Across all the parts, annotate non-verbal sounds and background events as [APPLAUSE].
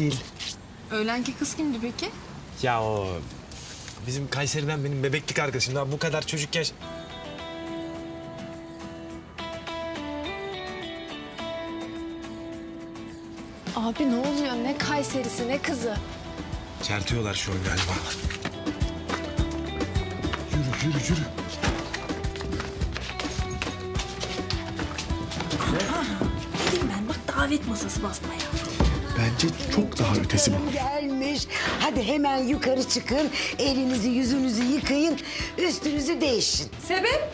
Değil. Öğlenki kız kimdi peki? Ya o bizim Kayseri'den benim bebeklik arkadaşım. Daha bu kadar çocuk yaş... Abi ne oluyor? Ne Kayserisi ne kızı? Çertiyorlar şu an galiba. Yürü yürü yürü. Dedim ben bak davet masası basmaya. Bence çok daha ötesi bu. Gelmiş. Hadi hemen yukarı çıkın. Elinizi yüzünüzü yıkayın. Üstünüzü değişin. Sebep?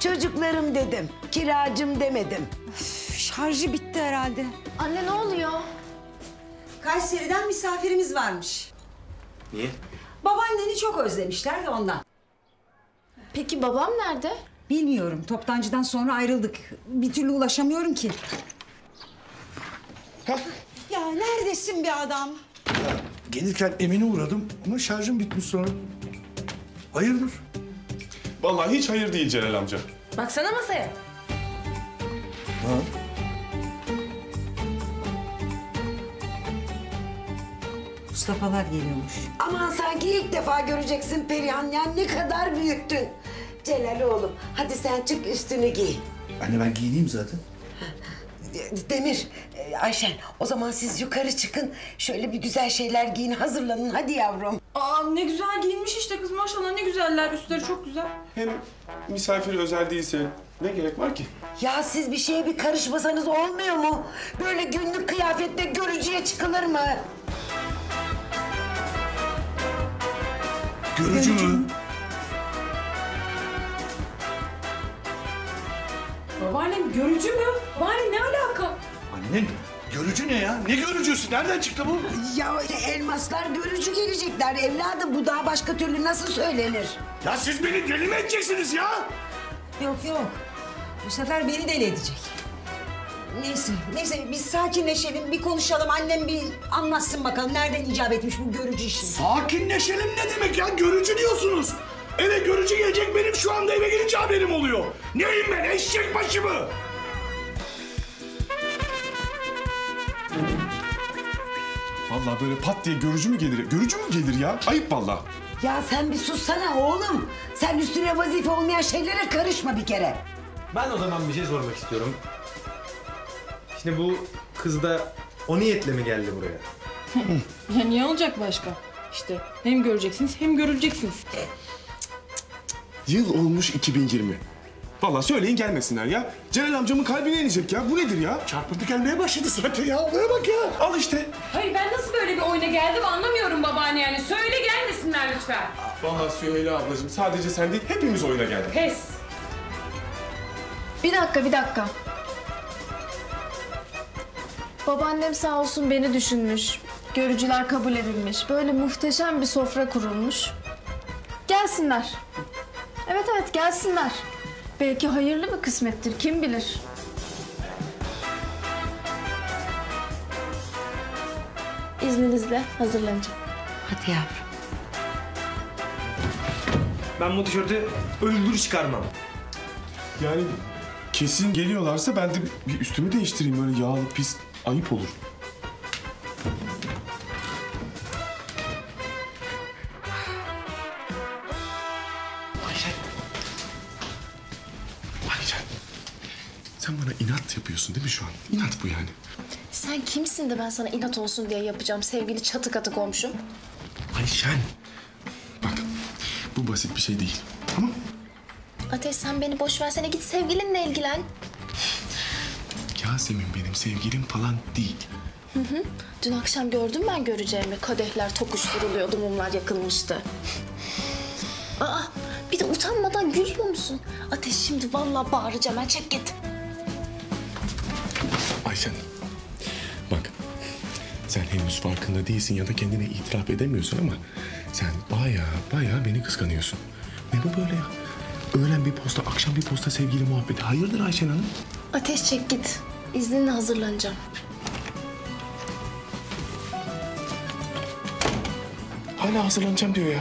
Çocuklarım dedim. Kiracım demedim. Şarjı bitti herhalde. Anne ne oluyor? Kayseri'den misafirimiz varmış. Niye? Babaanneni çok özlemişler de ondan. Peki babam nerede? Bilmiyorum. Toptancıdan sonra ayrıldık. Bir türlü ulaşamıyorum ki. Ya neredesin bir adam? Gelirken Emin'e uğradım ama şarjım bitmiş sonra. Hayırdır? Vallahi hiç hayır değil Celal amca. Baksana masaya. Ha? Mustafa'lar geliyormuş. Aman sanki ilk defa göreceksin Perihan. Ya ne kadar büyüttün. Celal oğlum hadi sen çık üstünü giy. Anne ben giyineyim zaten. [LAUGHS] Demir, e, Ayşen o zaman siz yukarı çıkın. Şöyle bir güzel şeyler giyin hazırlanın hadi yavrum. Aa ne güzel giyinmiş işte kız maşallah ne güzeller üstleri çok güzel. Hem misafir özel değilse ne gerek var ki? Ya siz bir şeye bir karışmasanız olmuyor mu? Böyle günlük kıyafetle görücüye çıkılır mı? Görücü mü? Babaannem görücü mü? Babaannem ne alaka? Annem görücü ne ya? Ne görücüsü? Nereden çıktı bu? Ya elmaslar görücü gelecekler evladım. Bu daha başka türlü nasıl söylenir? Ya siz beni deli mi edeceksiniz ya? Yok yok. Bu sefer beni deli edecek. Neyse, neyse biz sakinleşelim, bir konuşalım. Annem bir anlatsın bakalım nereden icap etmiş bu görücü işi. Sakinleşelim ne demek ya? Görücü diyorsunuz. Eve görücü gelecek benim şu anda eve gelince haberim oluyor. Neyim ben eşek başı mı? Vallahi böyle pat diye görücü mü gelir? Görücü mü gelir ya? Ayıp vallahi. Ya sen bir sussana oğlum. Sen üstüne vazife olmayan şeylere karışma bir kere. Ben o zaman bir şey sormak istiyorum. Şimdi bu kız da o niyetle mi geldi buraya? [LAUGHS] Ya niye olacak başka? İşte hem göreceksiniz hem görüleceksiniz. Yıl olmuş 2020. Vallahi söyleyin gelmesinler ya. Celal amcamın kalbine inecek ya. Bu nedir ya? Çarpıntı gelmeye başladı zaten ya. Olaya bak ya. Al işte. Hayır ben nasıl böyle bir oyuna geldim anlamıyorum babaanne yani. Söyle gelmesinler lütfen. Vallahi Süheyla ablacığım sadece sen değil hepimiz oyuna geldik. Pes. Bir dakika bir dakika. Babaannem sağ olsun beni düşünmüş. Görücüler kabul edilmiş. Böyle muhteşem bir sofra kurulmuş. Gelsinler. Gelsinler. Belki hayırlı bir kısmettir kim bilir. İzninizle hazırlanacağım. Hadi yavrum. Ben bu tişörtü öldür çıkarmam. Yani kesin geliyorlarsa ben de bir üstümü değiştireyim. Böyle yağlı pis ayıp olur. İnat yapıyorsun değil mi şu an? İnat bu yani. Sen kimsin de ben sana inat olsun diye yapacağım sevgili çatı katı komşum? Ayşen. Bak bu basit bir şey değil. Tamam Ateş sen beni boş versene git sevgilinle ilgilen. Yasemin benim sevgilim falan değil. Dün akşam gördüm ben göreceğimi. Kadehler tokuşturuluyordu, mumlar yakılmıştı. Aa, bir de utanmadan gülüyor musun? Ateş şimdi vallahi bağıracağım. Ben çek git. Ayşen. Bak sen henüz farkında değilsin ya da kendine itiraf edemiyorsun ama sen baya baya beni kıskanıyorsun. Ne bu böyle ya? Öğlen bir posta, akşam bir posta sevgili muhabbeti. Hayırdır Ayşen Hanım? Ateş çek git. İzninle hazırlanacağım. Hala hazırlanacağım diyor ya.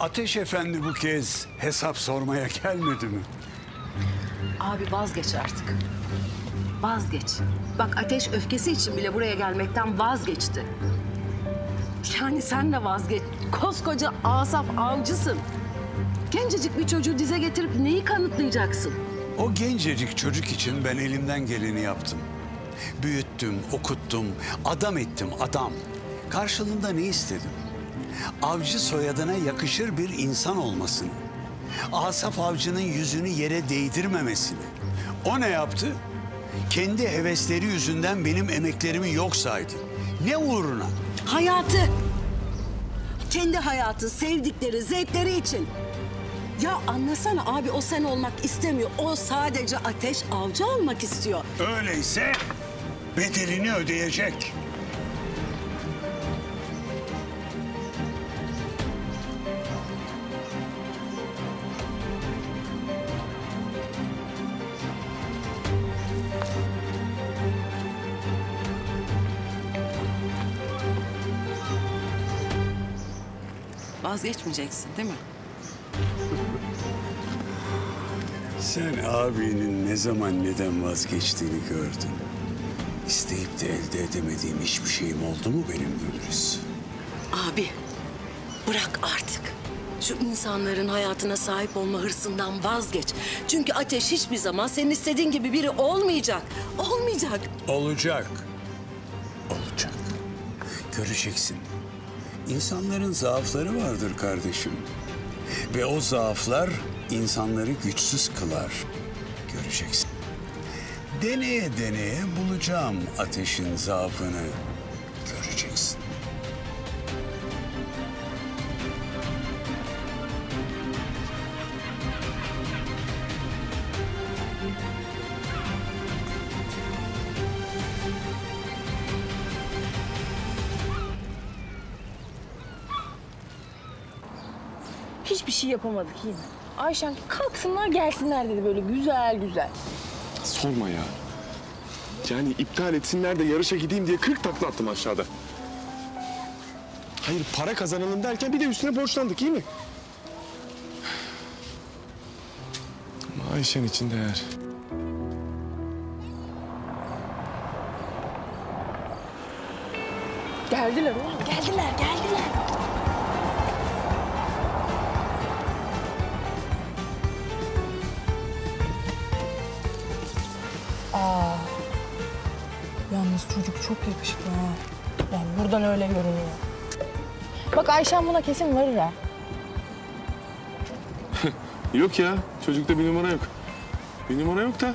Ateş Efendi bu kez hesap sormaya gelmedi mi? Abi vazgeç artık. Vazgeç. Bak ateş öfkesi için bile buraya gelmekten vazgeçti. Yani sen de vazgeç. Koskoca Asaf avcısın. Gencecik bir çocuğu dize getirip neyi kanıtlayacaksın? O gencecik çocuk için ben elimden geleni yaptım. Büyüttüm, okuttum, adam ettim adam. Karşılığında ne istedim? Avcı soyadına yakışır bir insan olmasını. Asaf avcının yüzünü yere değdirmemesini. O ne yaptı? Kendi hevesleri yüzünden benim emeklerimi yok saydı. Ne uğruna? Hayatı. Kendi hayatı, sevdikleri, zevkleri için. Ya anlasana abi o sen olmak istemiyor. O sadece ateş avcı olmak istiyor. Öyleyse bedelini ödeyecek. Vazgeçmeyeceksin değil mi? Sen abinin ne zaman neden vazgeçtiğini gördün. İsteyip de elde edemediğim hiçbir şeyim oldu mu benim Gülriz? Abi bırak artık. Şu insanların hayatına sahip olma hırsından vazgeç. Çünkü ateş hiçbir zaman senin istediğin gibi biri olmayacak. Olmayacak. Olacak. Olacak. Göreceksin. İnsanların zaafları vardır kardeşim. Ve o zaaflar insanları güçsüz kılar. Göreceksin. Deneye deneye bulacağım ateşin zaafını. Göreceksin. Hiçbir şey yapamadık yine. Ayşen kalksınlar gelsinler dedi böyle güzel güzel. Sorma ya. Yani iptal etsinler de yarışa gideyim diye 40 takla attım aşağıda. Hayır para kazanalım derken bir de üstüne borçlandık iyi mi? Ama Ayşen için değer. Geldiler oğlum geldiler geldiler. Aa, yalnız çocuk çok yakışıklı ha. Yani buradan öyle görünüyor. Bak Ayşen buna kesin varır ha. [LAUGHS] Yok ya çocukta bir numara yok. Bir numara yok da